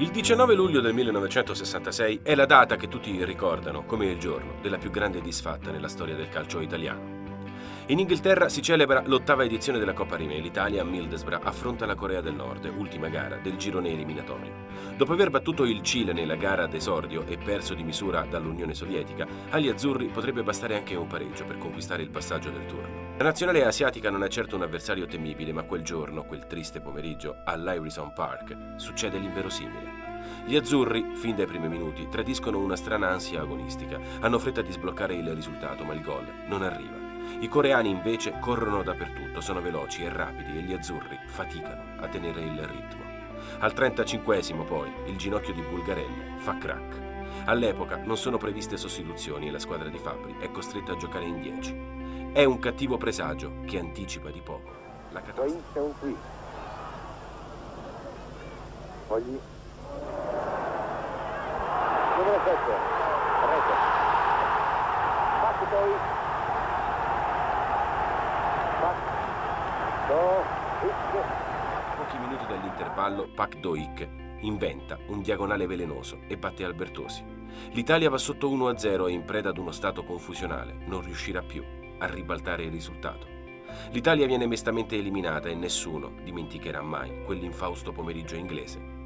Il 19 luglio del 1966 è la data che tutti ricordano come il giorno della più grande disfatta nella storia del calcio italiano. In Inghilterra si celebra l'ottava edizione della Coppa Rime e l'Italia a Middlesbrough affronta la Corea del Nord, ultima gara del girone eliminatorio. Dopo aver battuto il Cile nella gara d'esordio e perso di misura dall'Unione Sovietica, agli azzurri potrebbe bastare anche un pareggio per conquistare il passaggio del turno. La nazionale asiatica non è certo un avversario temibile, ma quel giorno, quel triste pomeriggio, all'Irison Park, succede l'inverosimile. Gli azzurri, fin dai primi minuti, tradiscono una strana ansia agonistica. Hanno fretta di sbloccare il risultato, ma il gol non arriva. I coreani invece corrono dappertutto, sono veloci e rapidi e gli azzurri faticano a tenere il ritmo. Al 35 poi il ginocchio di Bulgarelli fa crack. All'epoca non sono previste sostituzioni e la squadra di Fabri è costretta a giocare in 10. È un cattivo presagio che anticipa di poco la catastrofe. Fogli. Numero 7. Corretto. Passi poi. Pochi minuti dall'intervallo, Pak Do-ik inventa un diagonale velenoso e batte Albertosi. L'Italia va sotto 1-0 e in preda ad uno stato confusionale, non riuscirà più a ribaltare il risultato. L'Italia viene mestamente eliminata e nessuno dimenticherà mai quell'infausto pomeriggio inglese